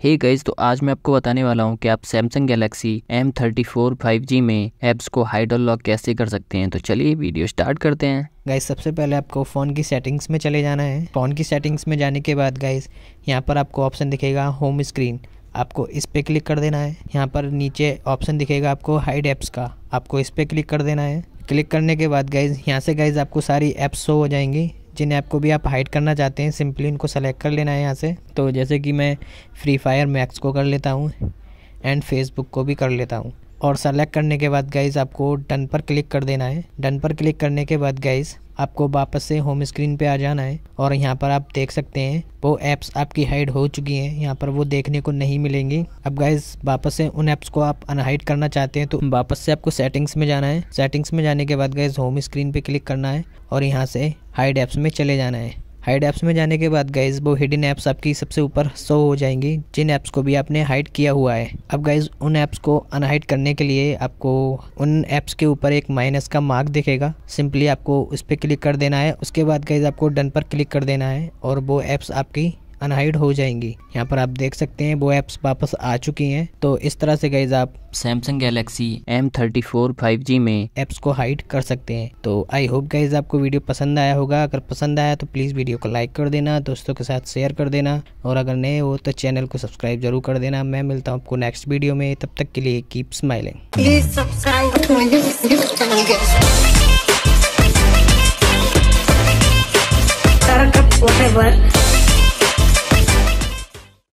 हे hey guys तो आज मैं आपको बताने वाला हूँ कि आप Samsung Galaxy M thirty four five G में ऐप्स को हाइड और लॉक कैसे कर सकते हैं। तो चलिए वीडियो स्टार्ट करते हैं। गाइज़ सबसे पहले आपको फ़ोन की सेटिंग्स में चले जाना है। फ़ोन की सेटिंग्स में जाने के बाद गाइज़ यहाँ पर आपको ऑप्शन दिखेगा होम स्क्रीन आपको इस पर क्लिक कर देना है। यहाँ पर नीचे ऑप्शन दिखेगा आपको हाइड ऐप्स का। आपको इस पर क्लिक कर देना है। क्लिक करने के बाद गाइज़ यहाँ से गाइज़ आपको सारी ऐप्स शो हो जाएँगी। जिन ऐप को भी आप हाइड करना चाहते हैं सिंपली इनको सेलेक्ट कर लेना है यहाँ से। तो जैसे कि मैं फ्री फायर मैक्स को कर लेता हूँ एंड फेसबुक को भी कर लेता हूँ। और सेलेक्ट करने के बाद गाइज़ आपको डन पर क्लिक कर देना है। डन पर क्लिक करने के बाद गाइज़ आपको वापस से होम स्क्रीन पे आ जाना है। और यहाँ पर आप देख सकते हैं, वो ऐप्स आपकी हाइड हो चुकी हैं। यहाँ पर वो देखने को नहीं मिलेंगी। अब गाइज़ वापस से उन ऐप्स को आप अनहाइड करना चाहते हैं तो वापस से आपको सेटिंग्स में जाना है। सेटिंग्स में जाने के बाद गाइज़ होम स्क्रीन पे क्लिक करना है और यहाँ से हाइड ऐप्स में चले जाना है। हाइड ऐप्स में जाने के बाद गाइज़ वो हिडन ऐप्स आपकी सबसे ऊपर शो हो जाएँगी, जिन ऐप्स को भी आपने हाइड किया हुआ है। अब गाइज़ उन ऐप्स को अनहाइड करने के लिए आपको उन ऐप्स के ऊपर एक माइनस का मार्क दिखेगा। सिंपली आपको उस पर क्लिक कर देना है, उसके बाद गाइज़ आपको डन पर क्लिक कर देना है, और वो ऐप्स आपकी अनहाइड हो जाएँगी। यहाँ पर आप देख सकते हैं वो ऐप्स वापस आ चुकी हैं। तो इस तरह से गाइज़ आप Samsung Galaxy M thirty four five G में ऐप्स को हाइड कर सकते हैं। तो आई होप गाइज़ आपको वीडियो पसंद आया होगा। अगर पसंद आया तो प्लीज़ वीडियो को लाइक कर देना दोस्तों के साथ शेयर कर देना। और अगर नए हो तो चैनल को सब्सक्राइब ज़रूर कर देना। मैं मिलता हूँ आपको नेक्स्ट वीडियो में। तब तक के लिए कीप स्माइलिंग whatever.